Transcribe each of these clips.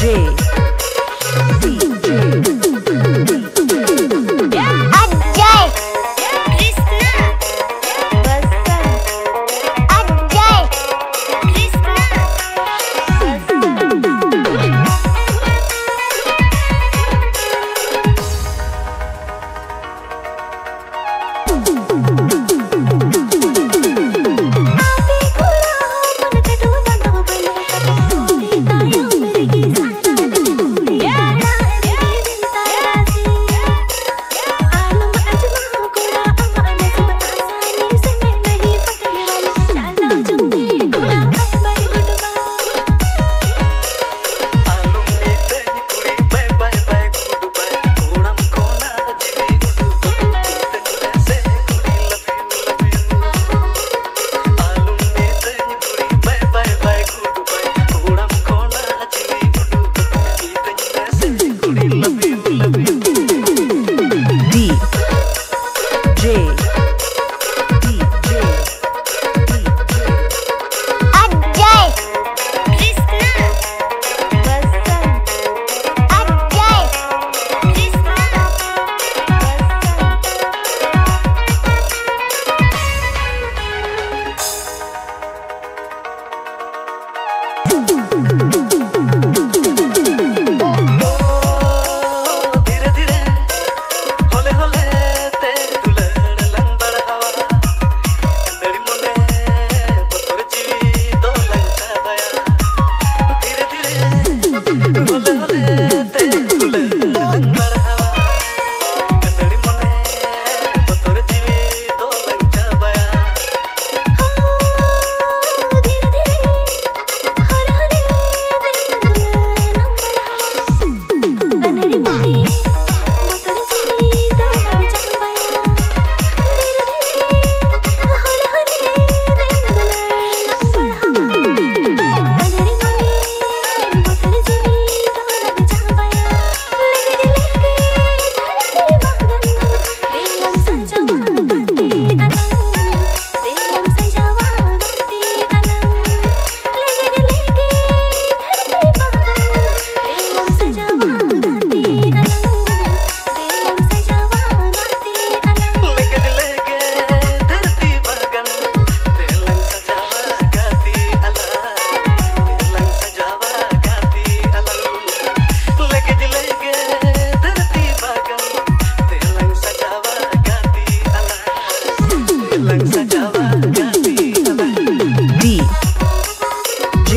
DJ.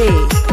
DJ